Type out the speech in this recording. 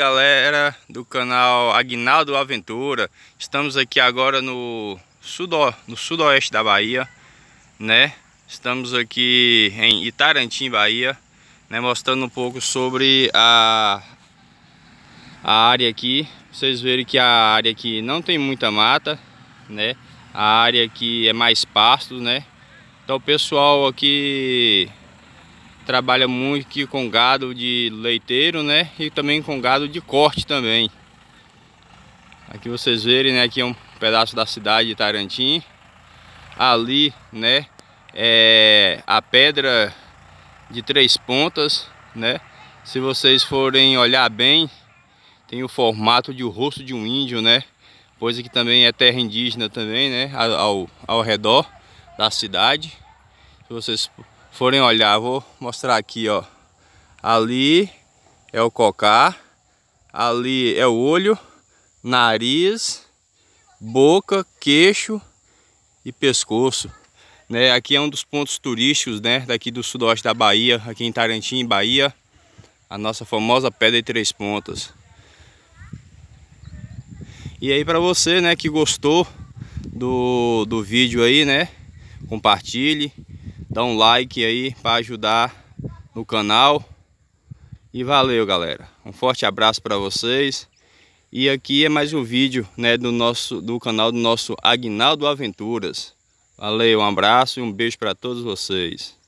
Galera do canal Agnaldo Aventura, estamos aqui agora no, sudo, no sudoeste da Bahia, né? Estamos aqui em Itarantim, Bahia, né? Mostrando um pouco sobre a, a área aqui. Vocês verem que a área aqui não tem muita mata, né? A área aqui é mais pasto, né? Então o pessoal aqui trabalha muito aqui com gado de leiteiro, né? E também com gado de corte também. Aqui vocês verem, né? Aqui é um pedaço da cidade de Tarantim. Ali, né? É a pedra de três pontas, né? Se vocês forem olhar bem, tem o formato de o rosto de um índio, né? Pois aqui também é terra indígena também, né? Ao, ao redor da cidade. Se vocês forem olhar, vou mostrar aqui, ó. Ali é o cocá, ali é o olho, nariz, boca, queixo e pescoço. Né? Aqui é um dos pontos turísticos, né? Daqui do sudoeste da Bahia, aqui em Tarantim, Bahia. A nossa famosa Pedra de Três Pontas. E aí para você, né, que gostou do, do vídeo aí, né? Compartilhe dá um like aí para ajudar no canal. E valeu, galera. Um forte abraço para vocês. E aqui é mais um vídeo, né, do nosso do canal do nosso Agnaldo Aventuras. Valeu, um abraço e um beijo para todos vocês.